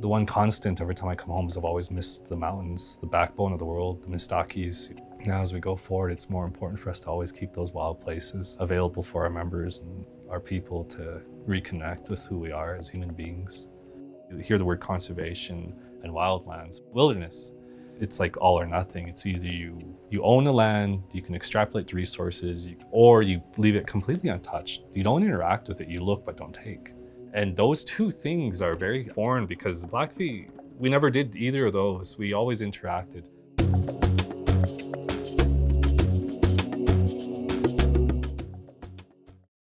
The one constant every time I come home is I've always missed the mountains, the backbone of the world, the Mistakis. Now as we go forward, it's more important for us to always keep those wild places available for our members and our people to reconnect with who we are as human beings. You hear the word conservation and wildlands, wilderness. It's like all or nothing. It's either you you own the land, you can extrapolate the resources, or you leave it completely untouched. You don't interact with it, you look but don't take. And those two things are very foreign because Blackfeet, we never did either of those. We always interacted.